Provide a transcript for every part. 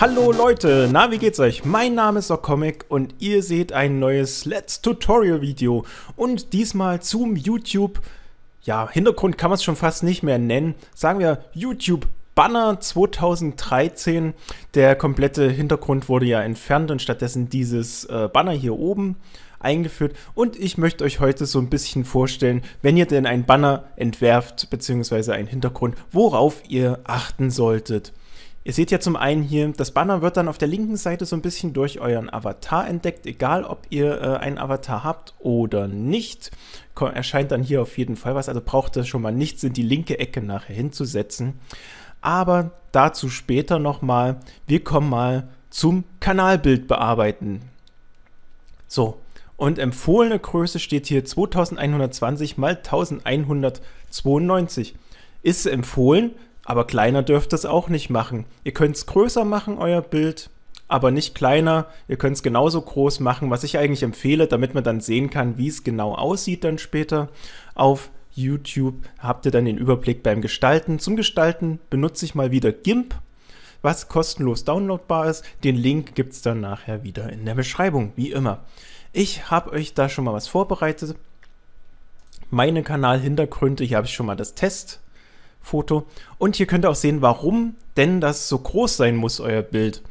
Hallo Leute, na wie geht's euch? Mein Name ist Comic und ihr seht ein neues Let's Tutorial Video und diesmal zum YouTube, ja Hintergrund kann man es schon fast nicht mehr nennen, sagen wir YouTube Banner 2013. Der komplette Hintergrund wurde ja entfernt und stattdessen dieses äh, Banner hier oben eingeführt und ich möchte euch heute so ein bisschen vorstellen, wenn ihr denn ein Banner entwerft bzw. einen Hintergrund, worauf ihr achten solltet. Ihr seht ja zum einen hier, das Banner wird dann auf der linken Seite so ein bisschen durch euren Avatar entdeckt, egal ob ihr äh, einen Avatar habt oder nicht. Erscheint dann hier auf jeden Fall was, also braucht ihr schon mal nichts in die linke Ecke nachher hinzusetzen. Aber dazu später nochmal. Wir kommen mal zum Kanalbild bearbeiten. So, und empfohlene Größe steht hier 2120 x 1192. Ist empfohlen, aber kleiner dürft es auch nicht machen. Ihr könnt es größer machen, euer Bild, aber nicht kleiner. Ihr könnt es genauso groß machen, was ich eigentlich empfehle, damit man dann sehen kann, wie es genau aussieht dann später auf YouTube. Habt ihr dann den Überblick beim Gestalten. Zum Gestalten benutze ich mal wieder GIMP, was kostenlos downloadbar ist. Den Link gibt es dann nachher wieder in der Beschreibung, wie immer. Ich habe euch da schon mal was vorbereitet. Meine Kanalhintergründe, hier habe ich schon mal das Test Foto. Und hier könnt ihr auch sehen, warum denn das so groß sein muss, euer Bild.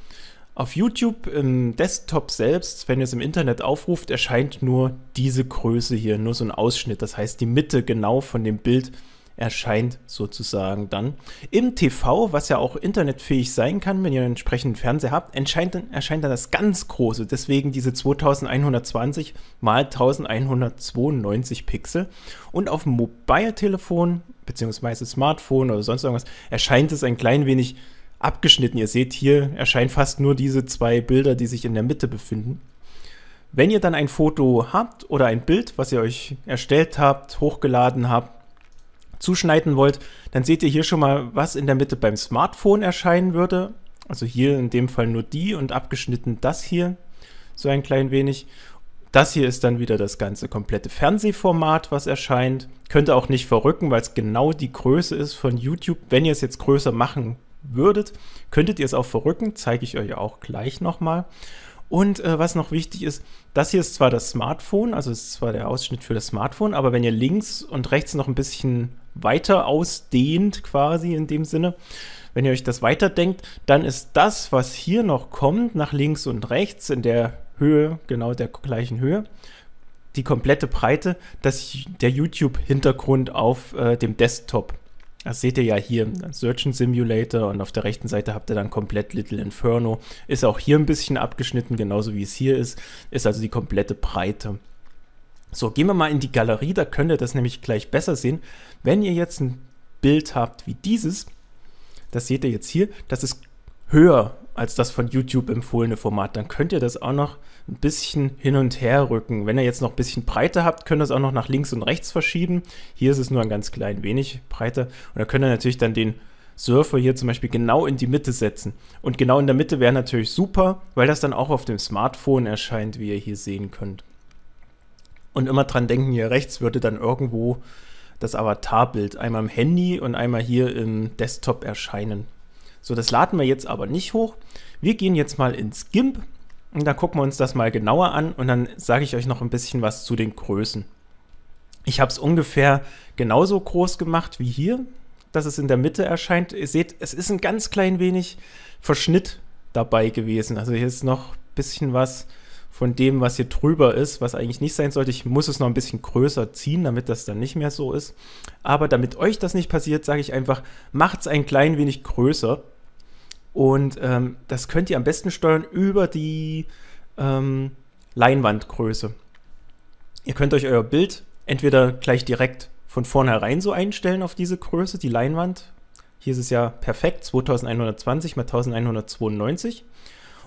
Auf YouTube im Desktop selbst, wenn ihr es im Internet aufruft, erscheint nur diese Größe hier, nur so ein Ausschnitt. Das heißt, die Mitte genau von dem Bild erscheint sozusagen dann. Im TV, was ja auch internetfähig sein kann, wenn ihr einen entsprechenden Fernseher habt, erscheint dann, erscheint dann das ganz große. Deswegen diese 2120 mal 1192 Pixel. Und auf dem Mobile-Telefon bzw. Smartphone oder sonst irgendwas erscheint es ein klein wenig abgeschnitten. Ihr seht hier erscheinen fast nur diese zwei Bilder, die sich in der Mitte befinden. Wenn ihr dann ein Foto habt oder ein Bild, was ihr euch erstellt habt, hochgeladen habt, zuschneiden wollt, dann seht ihr hier schon mal, was in der Mitte beim Smartphone erscheinen würde. Also hier in dem Fall nur die und abgeschnitten das hier, so ein klein wenig. Das hier ist dann wieder das ganze komplette Fernsehformat, was erscheint. Könnt ihr auch nicht verrücken, weil es genau die Größe ist von YouTube. Wenn ihr es jetzt größer machen würdet, könntet ihr es auch verrücken, zeige ich euch auch gleich nochmal. Und äh, was noch wichtig ist, das hier ist zwar das Smartphone, also ist zwar der Ausschnitt für das Smartphone, aber wenn ihr links und rechts noch ein bisschen weiter ausdehnt, quasi in dem Sinne, wenn ihr euch das weiterdenkt, dann ist das, was hier noch kommt, nach links und rechts in der Höhe, genau der gleichen Höhe, die komplette Breite, das, der YouTube-Hintergrund auf äh, dem Desktop. Das seht ihr ja hier, Search Simulator und auf der rechten Seite habt ihr dann komplett Little Inferno. Ist auch hier ein bisschen abgeschnitten, genauso wie es hier ist. Ist also die komplette Breite. So, gehen wir mal in die Galerie, da könnt ihr das nämlich gleich besser sehen. Wenn ihr jetzt ein Bild habt wie dieses, das seht ihr jetzt hier, das ist höher als das von YouTube empfohlene Format, dann könnt ihr das auch noch ein bisschen hin und her rücken. Wenn ihr jetzt noch ein bisschen breiter habt, könnt ihr es auch noch nach links und rechts verschieben. Hier ist es nur ein ganz klein wenig breiter. Und da könnt ihr natürlich dann den Surfer hier zum Beispiel genau in die Mitte setzen. Und genau in der Mitte wäre natürlich super, weil das dann auch auf dem Smartphone erscheint, wie ihr hier sehen könnt. Und immer dran denken, hier rechts würde dann irgendwo das Avatarbild einmal im Handy und einmal hier im Desktop erscheinen. So, das laden wir jetzt aber nicht hoch. Wir gehen jetzt mal ins GIMP und dann gucken wir uns das mal genauer an und dann sage ich euch noch ein bisschen was zu den Größen. Ich habe es ungefähr genauso groß gemacht wie hier, dass es in der Mitte erscheint. Ihr seht, es ist ein ganz klein wenig Verschnitt dabei gewesen. Also hier ist noch ein bisschen was von dem, was hier drüber ist, was eigentlich nicht sein sollte. Ich muss es noch ein bisschen größer ziehen, damit das dann nicht mehr so ist. Aber damit euch das nicht passiert, sage ich einfach, macht es ein klein wenig größer. Und ähm, das könnt ihr am besten steuern über die ähm, Leinwandgröße. Ihr könnt euch euer Bild entweder gleich direkt von vornherein so einstellen auf diese Größe, die Leinwand. Hier ist es ja perfekt, 2120 x 1192.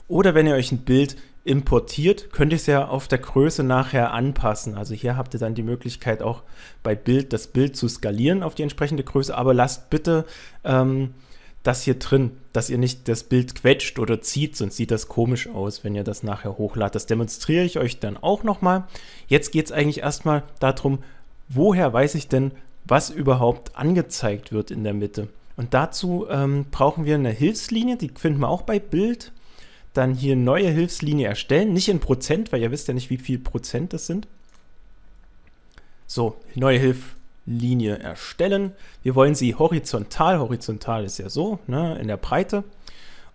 Oder wenn ihr euch ein Bild importiert, könnt ihr es ja auf der Größe nachher anpassen. Also hier habt ihr dann die Möglichkeit auch bei Bild das Bild zu skalieren auf die entsprechende Größe, aber lasst bitte ähm, das hier drin, dass ihr nicht das Bild quetscht oder zieht, sonst sieht das komisch aus, wenn ihr das nachher hochladet. Das demonstriere ich euch dann auch nochmal. Jetzt geht es eigentlich erstmal darum, woher weiß ich denn, was überhaupt angezeigt wird in der Mitte. Und dazu ähm, brauchen wir eine Hilfslinie, die finden wir auch bei Bild. Dann hier neue Hilfslinie erstellen, nicht in Prozent, weil ihr wisst ja nicht, wie viel Prozent das sind. So, neue Hilfslinie erstellen. Wir wollen sie horizontal, horizontal ist ja so, ne, in der Breite.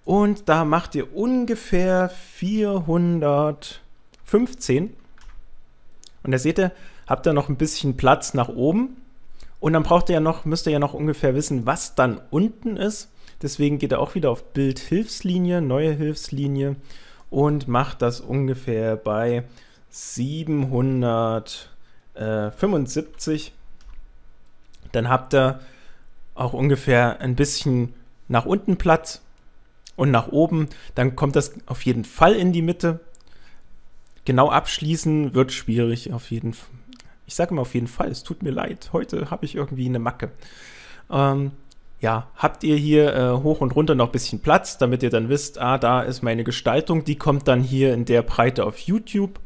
Und da macht ihr ungefähr 415. Und da seht ihr, habt ihr noch ein bisschen Platz nach oben. Und dann braucht ihr ja noch, müsst ihr ja noch ungefähr wissen, was dann unten ist. Deswegen geht er auch wieder auf Bild Hilfslinie, neue Hilfslinie und macht das ungefähr bei 775. Dann habt ihr auch ungefähr ein bisschen nach unten Platz und nach oben. Dann kommt das auf jeden Fall in die Mitte. Genau abschließen wird schwierig auf jeden Fall. Ich sage immer auf jeden Fall, es tut mir leid, heute habe ich irgendwie eine Macke. Ähm, ja, habt ihr hier äh, hoch und runter noch ein bisschen Platz, damit ihr dann wisst, ah, da ist meine Gestaltung, die kommt dann hier in der Breite auf YouTube.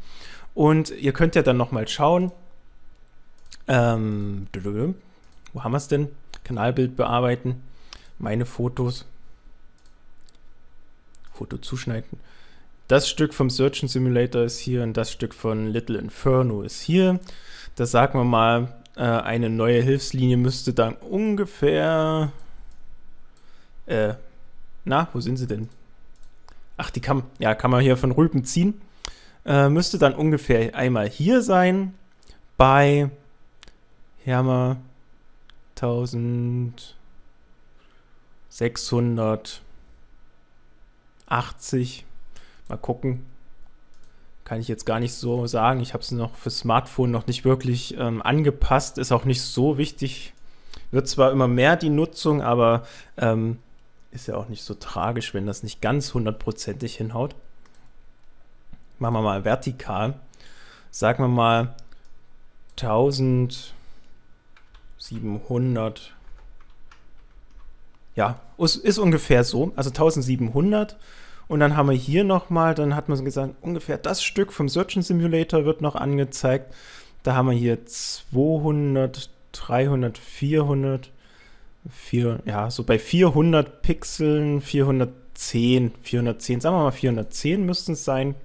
Und ihr könnt ja dann nochmal schauen, ähm, wo haben wir es denn? Kanalbild bearbeiten, meine Fotos, Foto zuschneiden. Das Stück vom Surgeon Simulator ist hier und das Stück von Little Inferno ist hier. Das sagen wir mal, äh, eine neue Hilfslinie müsste dann ungefähr. Äh, na, wo sind sie denn? Ach, die kann, ja, kann man hier von Rüben ziehen. Äh, müsste dann ungefähr einmal hier sein. Bei, wir 1680. Mal gucken kann ich jetzt gar nicht so sagen. Ich habe es noch für Smartphone noch nicht wirklich ähm, angepasst. Ist auch nicht so wichtig. Wird zwar immer mehr die Nutzung, aber ähm, ist ja auch nicht so tragisch, wenn das nicht ganz hundertprozentig hinhaut. Machen wir mal vertikal. Sagen wir mal 1700. Ja, ist, ist ungefähr so. Also 1700 und dann haben wir hier nochmal, dann hat man gesagt, ungefähr das Stück vom Surgeon Simulator wird noch angezeigt. Da haben wir hier 200, 300, 400, 4, ja, so bei 400 Pixeln, 410, 410, sagen wir mal 410 müssten es sein.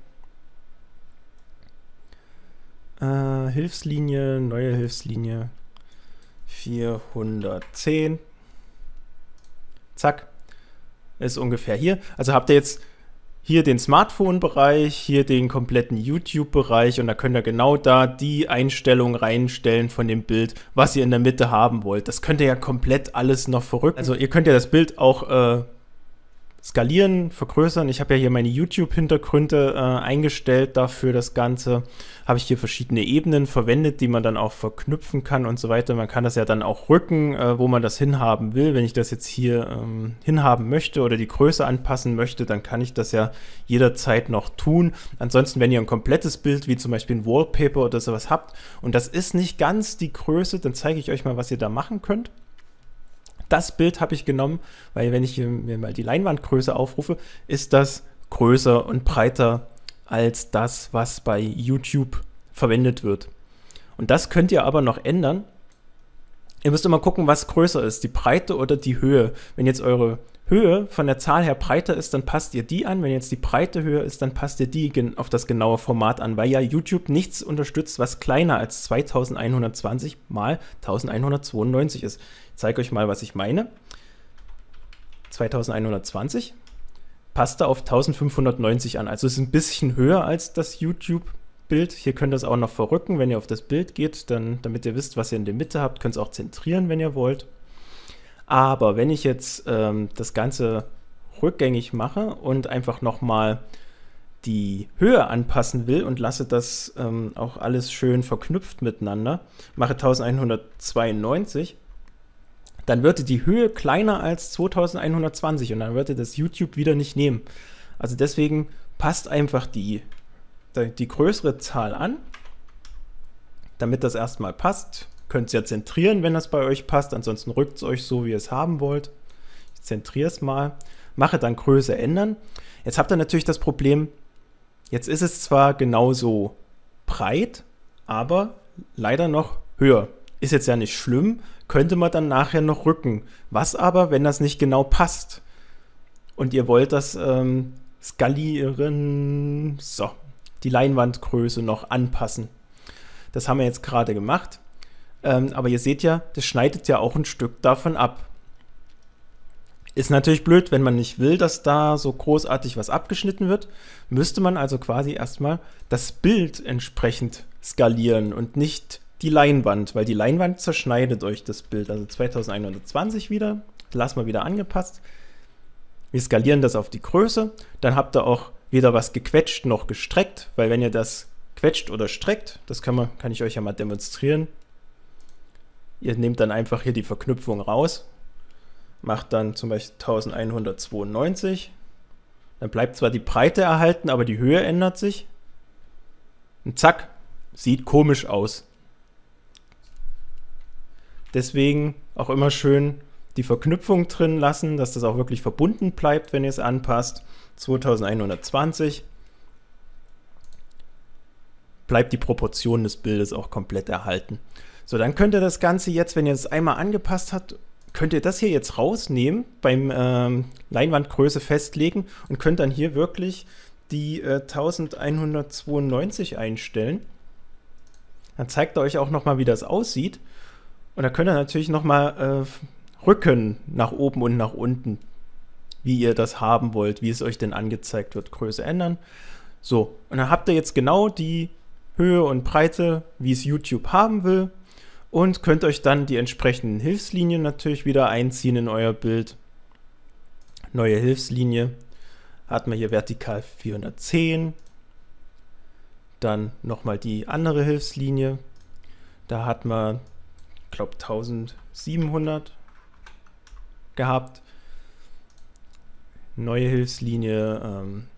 Äh, Hilfslinie, neue Hilfslinie, 410. Zack, ist ungefähr hier. Also habt ihr jetzt hier den Smartphone-Bereich, hier den kompletten YouTube-Bereich und da könnt ihr genau da die Einstellung reinstellen von dem Bild, was ihr in der Mitte haben wollt. Das könnt ihr ja komplett alles noch verrückt. Also ihr könnt ja das Bild auch äh, skalieren, vergrößern. Ich habe ja hier meine YouTube-Hintergründe äh, eingestellt dafür das Ganze. Habe ich hier verschiedene Ebenen verwendet, die man dann auch verknüpfen kann und so weiter. Man kann das ja dann auch rücken, äh, wo man das hinhaben will. Wenn ich das jetzt hier ähm, hinhaben möchte oder die Größe anpassen möchte, dann kann ich das ja jederzeit noch tun. Ansonsten, wenn ihr ein komplettes Bild, wie zum Beispiel ein Wallpaper oder sowas habt und das ist nicht ganz die Größe, dann zeige ich euch mal, was ihr da machen könnt. Das Bild habe ich genommen, weil wenn ich mir mal die Leinwandgröße aufrufe, ist das größer und breiter als das, was bei YouTube verwendet wird. Und das könnt ihr aber noch ändern. Ihr müsst immer gucken, was größer ist, die Breite oder die Höhe. Wenn jetzt eure Höhe von der Zahl her breiter ist, dann passt ihr die an. Wenn jetzt die Breite höher ist, dann passt ihr die auf das genaue Format an, weil ja YouTube nichts unterstützt, was kleiner als 2120 mal 1192 ist. Ich zeige euch mal, was ich meine. 2120 passt da auf 1590 an. Also ist ein bisschen höher als das YouTube-Bild. Hier könnt ihr es auch noch verrücken, wenn ihr auf das Bild geht, dann, damit ihr wisst, was ihr in der Mitte habt, könnt ihr es auch zentrieren, wenn ihr wollt. Aber wenn ich jetzt ähm, das Ganze rückgängig mache und einfach nochmal die Höhe anpassen will und lasse das ähm, auch alles schön verknüpft miteinander, mache 1192, dann würde die Höhe kleiner als 2120 und dann würde das YouTube wieder nicht nehmen. Also deswegen passt einfach die, die größere Zahl an, damit das erstmal passt. Könnt ihr ja zentrieren, wenn das bei euch passt. Ansonsten rückt es euch so, wie ihr es haben wollt. Ich zentriere es mal. Mache dann Größe ändern. Jetzt habt ihr natürlich das Problem, jetzt ist es zwar genauso breit, aber leider noch höher. ist jetzt ja nicht schlimm, könnte man dann nachher noch rücken. Was aber, wenn das nicht genau passt und ihr wollt das ähm, skalieren, so, die Leinwandgröße noch anpassen. Das haben wir jetzt gerade gemacht. Ähm, aber ihr seht ja, das schneidet ja auch ein Stück davon ab. Ist natürlich blöd, wenn man nicht will, dass da so großartig was abgeschnitten wird. Müsste man also quasi erstmal das Bild entsprechend skalieren und nicht die Leinwand, weil die Leinwand zerschneidet euch das Bild. Also 2120 wieder, lassen wir wieder angepasst. Wir skalieren das auf die Größe, dann habt ihr auch weder was gequetscht noch gestreckt, weil wenn ihr das quetscht oder streckt, das kann, man, kann ich euch ja mal demonstrieren. Ihr nehmt dann einfach hier die Verknüpfung raus, macht dann zum Beispiel 1192. Dann bleibt zwar die Breite erhalten, aber die Höhe ändert sich. Und zack, sieht komisch aus. Deswegen auch immer schön die Verknüpfung drin lassen, dass das auch wirklich verbunden bleibt, wenn ihr es anpasst. 2120 bleibt die Proportion des Bildes auch komplett erhalten. So, dann könnt ihr das Ganze jetzt, wenn ihr es einmal angepasst habt, könnt ihr das hier jetzt rausnehmen, beim ähm, Leinwandgröße festlegen und könnt dann hier wirklich die äh, 1192 einstellen. Dann zeigt er euch auch nochmal, wie das aussieht. Und da könnt ihr natürlich nochmal äh, rücken nach oben und nach unten, wie ihr das haben wollt, wie es euch denn angezeigt wird. Größe ändern. So, und dann habt ihr jetzt genau die Höhe und Breite, wie es YouTube haben will und könnt euch dann die entsprechenden Hilfslinien natürlich wieder einziehen in euer Bild. Neue Hilfslinie hat man hier vertikal 410. Dann nochmal die andere Hilfslinie. Da hat man, glaube 1700 gehabt. Neue Hilfslinie ähm,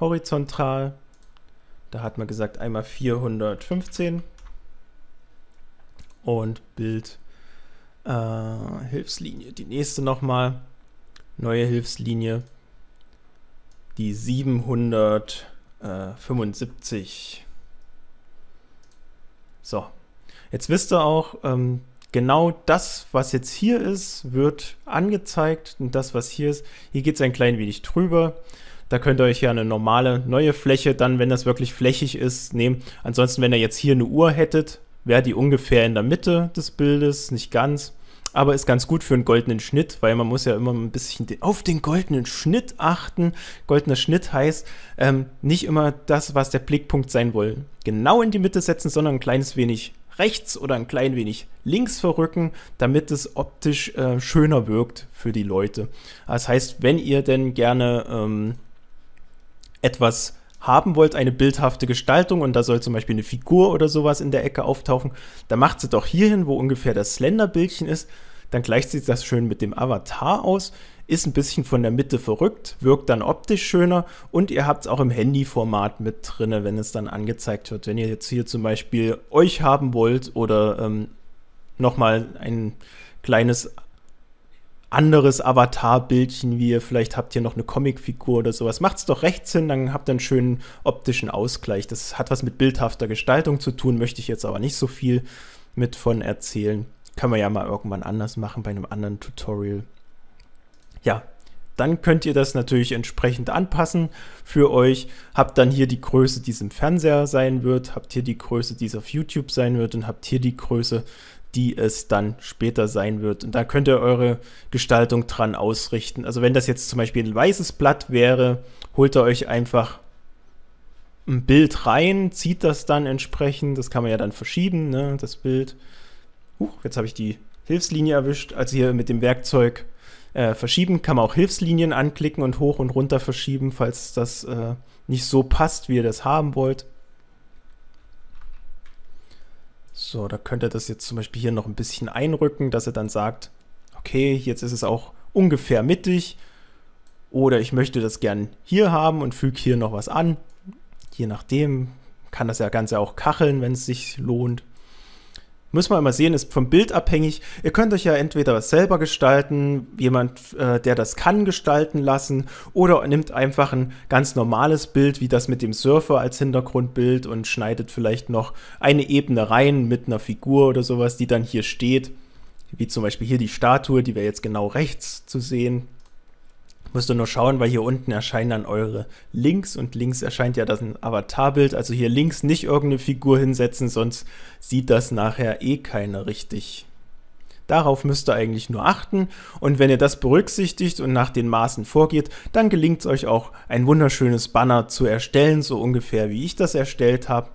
horizontal da hat man gesagt, einmal 415 und Bild äh, Hilfslinie. Die nächste nochmal, neue Hilfslinie, die 775. So, jetzt wisst ihr auch, ähm, genau das, was jetzt hier ist, wird angezeigt und das, was hier ist, hier geht es ein klein wenig drüber. Da könnt ihr euch ja eine normale neue Fläche dann, wenn das wirklich flächig ist, nehmen. Ansonsten, wenn ihr jetzt hier eine Uhr hättet, wäre die ungefähr in der Mitte des Bildes, nicht ganz. Aber ist ganz gut für einen goldenen Schnitt, weil man muss ja immer ein bisschen auf den goldenen Schnitt achten. Goldener Schnitt heißt ähm, nicht immer das, was der Blickpunkt sein will, genau in die Mitte setzen, sondern ein kleines wenig rechts oder ein klein wenig links verrücken, damit es optisch äh, schöner wirkt für die Leute. Das heißt, wenn ihr denn gerne ähm, etwas haben wollt, eine bildhafte Gestaltung und da soll zum Beispiel eine Figur oder sowas in der Ecke auftauchen, dann macht sie doch hierhin, wo ungefähr das Slender-Bildchen ist, dann gleicht sich das schön mit dem Avatar aus, ist ein bisschen von der Mitte verrückt, wirkt dann optisch schöner und ihr habt es auch im Handy-Format mit drin, wenn es dann angezeigt wird. Wenn ihr jetzt hier zum Beispiel euch haben wollt oder ähm, nochmal ein kleines anderes Avatar-Bildchen, wie ihr vielleicht habt hier noch eine Comicfigur oder sowas. Macht's doch rechts hin, dann habt ihr einen schönen optischen Ausgleich. Das hat was mit bildhafter Gestaltung zu tun, möchte ich jetzt aber nicht so viel mit von erzählen. Kann man ja mal irgendwann anders machen bei einem anderen Tutorial. Ja, dann könnt ihr das natürlich entsprechend anpassen für euch. Habt dann hier die Größe, die es im Fernseher sein wird, habt hier die Größe, die es auf YouTube sein wird und habt hier die Größe, die es dann später sein wird. Und da könnt ihr eure Gestaltung dran ausrichten. Also wenn das jetzt zum Beispiel ein weißes Blatt wäre, holt ihr euch einfach ein Bild rein, zieht das dann entsprechend. Das kann man ja dann verschieben, ne, das Bild. Huch, jetzt habe ich die Hilfslinie erwischt. Also hier mit dem Werkzeug äh, verschieben kann man auch Hilfslinien anklicken und hoch und runter verschieben, falls das äh, nicht so passt, wie ihr das haben wollt. So, da könnt ihr das jetzt zum Beispiel hier noch ein bisschen einrücken, dass er dann sagt, okay, jetzt ist es auch ungefähr mittig. Oder ich möchte das gern hier haben und füge hier noch was an. Je nachdem kann das ja Ganze auch kacheln, wenn es sich lohnt. Muss man immer sehen, ist vom Bild abhängig. Ihr könnt euch ja entweder selber gestalten, jemand, äh, der das kann, gestalten lassen, oder nimmt einfach ein ganz normales Bild, wie das mit dem Surfer als Hintergrundbild und schneidet vielleicht noch eine Ebene rein mit einer Figur oder sowas, die dann hier steht. Wie zum Beispiel hier die Statue, die wäre jetzt genau rechts zu sehen. Müsst ihr nur schauen, weil hier unten erscheinen dann eure Links und links erscheint ja das ein Avatarbild. Also hier links nicht irgendeine Figur hinsetzen, sonst sieht das nachher eh keiner richtig. Darauf müsst ihr eigentlich nur achten und wenn ihr das berücksichtigt und nach den Maßen vorgeht, dann gelingt es euch auch ein wunderschönes Banner zu erstellen, so ungefähr wie ich das erstellt habe.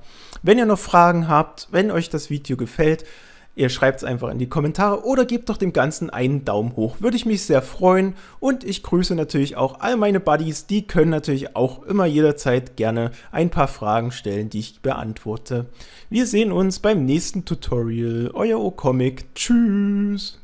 Wenn ihr noch Fragen habt, wenn euch das Video gefällt, Ihr schreibt es einfach in die Kommentare oder gebt doch dem Ganzen einen Daumen hoch. Würde ich mich sehr freuen. Und ich grüße natürlich auch all meine Buddies. Die können natürlich auch immer jederzeit gerne ein paar Fragen stellen, die ich beantworte. Wir sehen uns beim nächsten Tutorial. Euer O-Comic. Tschüss.